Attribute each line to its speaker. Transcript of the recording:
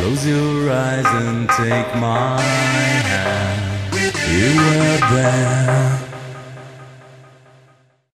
Speaker 1: Close your eyes and take my hand. You were there.